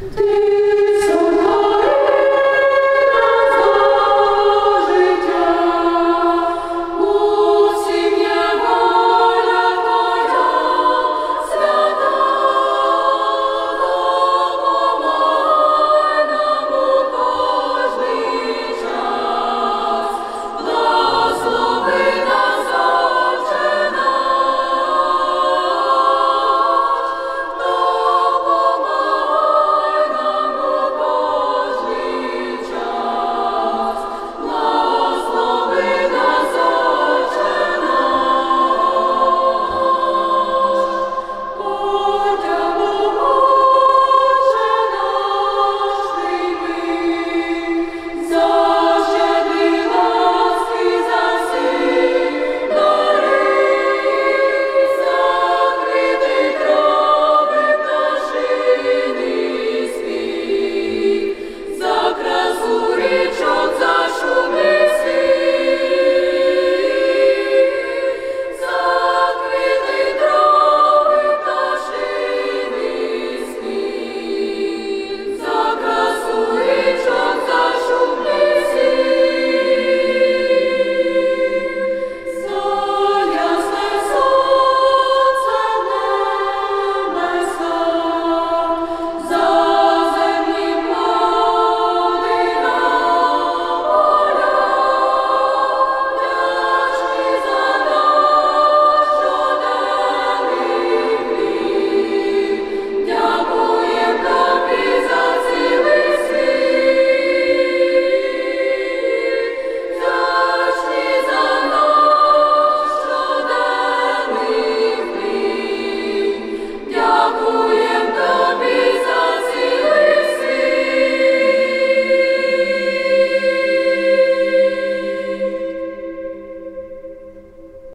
Do